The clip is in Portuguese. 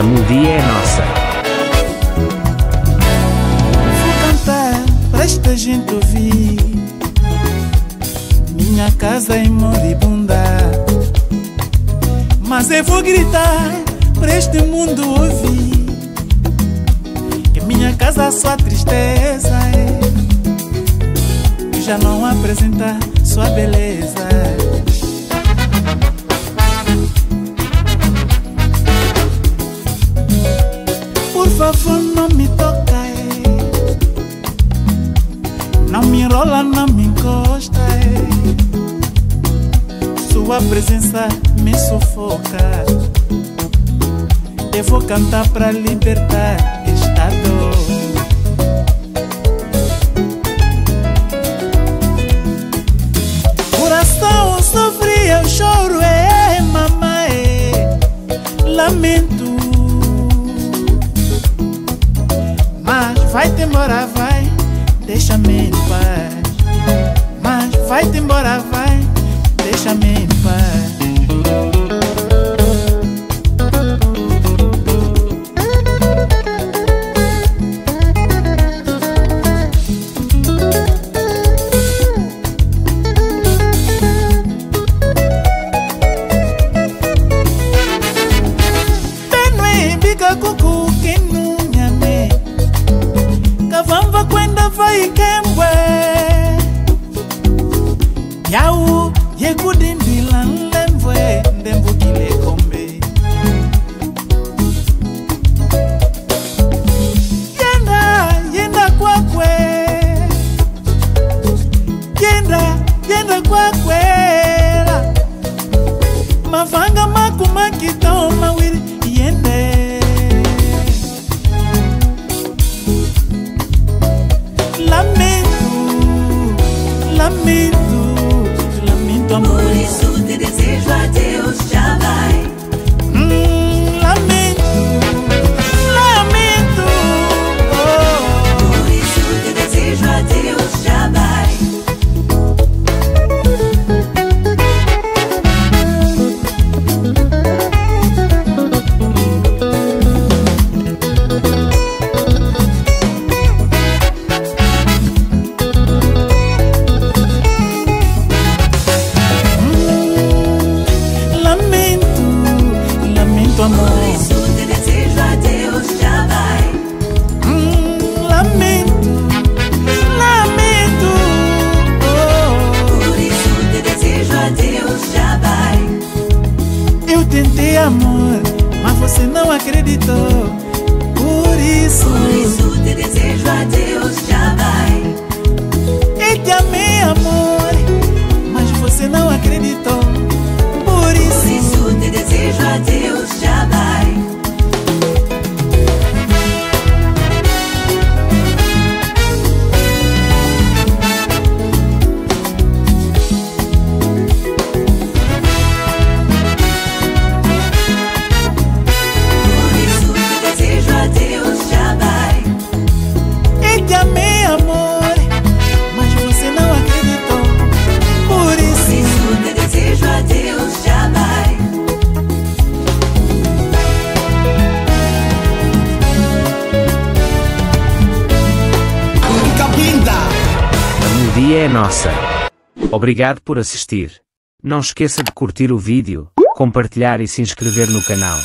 A melodia é nossa. Vou cantar pra esta gente ouvir. Minha casa é moribunda. Mas eu vou gritar pra este mundo ouvir. Que minha casa só tristeza é. Já não apresenta sua beleza. Enrola, não me encosta. Sua presença me sufoca. Eu vou cantar pra libertar esta dor. Coração sofre, eu choro, é mamãe, lamento. Mas vai-te embora, vai, deixa-me em paz. Vai-te embora, vai, deixa-me em paz. Kuku kinu nyame Kavamba kwenda vai ekudimbila ndemvwe ndemvukile kombe yenda yenda kwakwe. Yenda yenda kwakwela mavanga mako makitao mawili yende. Lamento lamento amor Por isso te desejo a Deus, tentei amor, mas você não acreditou. Por isso, Por isso te desejo a Deus, vai. É nossa. Obrigado por assistir. Não esqueça de curtir o vídeo, compartilhar e se inscrever no canal.